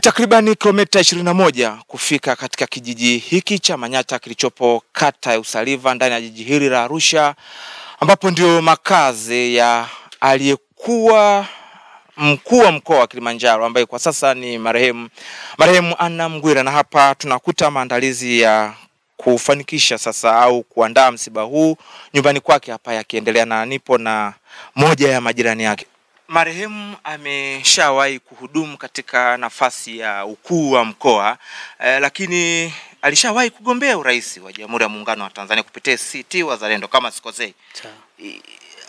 Ni takribani kilomita 21 kufika katika kijiji hiki cha Manyata kilichopo kata ya Usaliva ndani ya jiji hili la Arusha, ambapo ndio makazi ya aliyekuwa mkuu wa mkoa wa Kilimanjaro ambaye kwa sasa ni marehemu marehemu Anna Mghwira, na hapa tunakuta maandalizi ya kufanikisha sasa au kuandaa msiba huu nyumbani kwake hapa yakiendelea, na nipo na moja ya majirani yake. Marehemu ameshawahi kuhudumu katika nafasi ya ukuu wa mkoa eh, lakini alishawahi kugombea urais wa Jamhuri ya Muungano wa Tanzania kupitia ACT Wazalendo kama sikosei.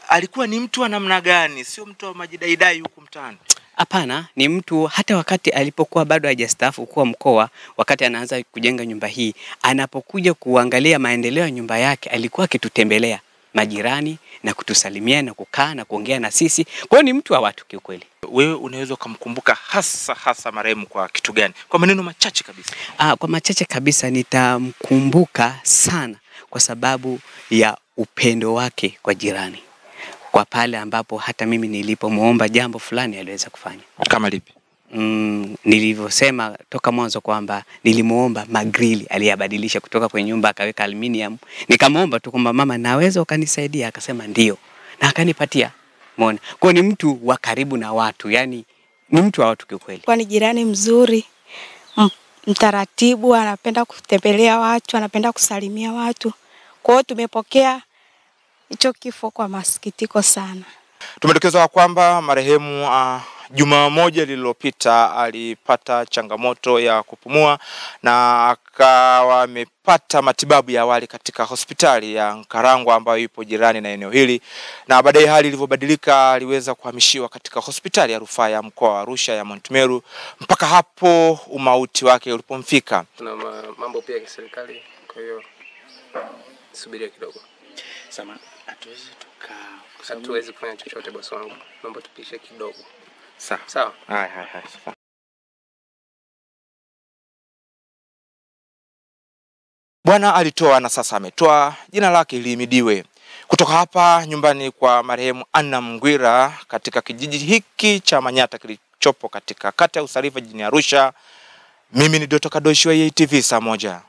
Alikuwa ni mtu wa namna gani? Sio mtu wa majidaidai huku mtaani. Hapana, ni mtu hata wakati alipokuwa bado hajastaafu kuwa mkoa, wakati anaanza kujenga nyumba hii, anapokuja kuangalia maendeleo ya nyumba yake, alikuwa akitutembelea majirani na kutusalimia na kukaa na kuongea na sisi. Kwa hiyo ni mtu wa watu kiukweli. Wewe unaweza ukamkumbuka hasa hasa marehemu kwa kitu gani? Kwa maneno machache kabisa. Ah, kwa machache kabisa nitamkumbuka sana kwa sababu ya upendo wake kwa jirani, kwa pale ambapo hata mimi nilipomwomba jambo fulani aliweza kufanya. Kama lipi? Mm, nilivyosema toka mwanzo kwamba nilimuomba magrili aliyabadilisha kutoka kwenye nyumba akaweka aluminium. Nikamwomba tu kwamba mama, naweza ukanisaidia? Akasema ndio, na akanipatia. Umeona, kwa ni mtu wa karibu na watu, yani ni mtu wa watu kiukweli. Kwa ni jirani mzuri, mtaratibu, anapenda kutembelea watu, anapenda kusalimia watu. Kwa hiyo tumepokea hicho kifo kwa masikitiko sana. Tumedokezwa kwamba marehemu uh, juma moja lililopita alipata changamoto ya kupumua na akawa amepata matibabu ya awali katika hospitali ya Nkarangwa ambayo ipo jirani na eneo hili, na baadaye hali ilivyobadilika aliweza kuhamishiwa katika hospitali ya rufaa ya mkoa wa Arusha ya Mount Meru mpaka hapo umauti wake ulipomfika. Kuna mambo pia ya kiserikali, kwa hiyo subiria kidogo. Sama, hatuwezi tuka Hatuwezi kufanya chochote bosi wangu, naomba tupishe kidogo, Sawa. sawa? Haya, haya, haya. sawa. Bwana alitoa na sasa ametoa, jina lake lihimidiwe. Kutoka hapa nyumbani kwa marehemu Anna Mgwira katika kijiji hiki cha Manyata kilichopo katika kata ya Usarifa jijini Arusha, mimi ni Doto Kadoshi wa EATV saa moja.